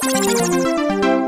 うん。